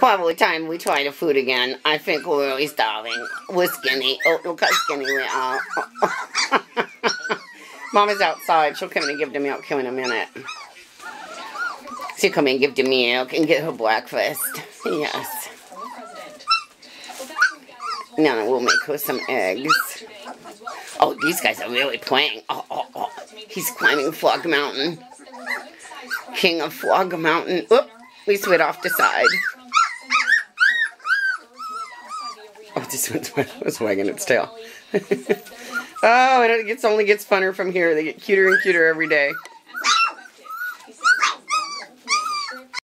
probably time we try the food again. I think we're really starving. We're skinny. Oh, look how skinny we are. Mama's outside. She'll come in and give the milk in a minute. She'll come in and give the milk and get her breakfast. Yes. Now we'll make her some eggs. Oh, these guys are really playing. Oh, oh, oh. He's climbing Frog Mountain. King of Frog Mountain. Oop, we slid off the side. This was wagging its tail. oh, and it gets only gets funner from here. They get cuter and cuter every day.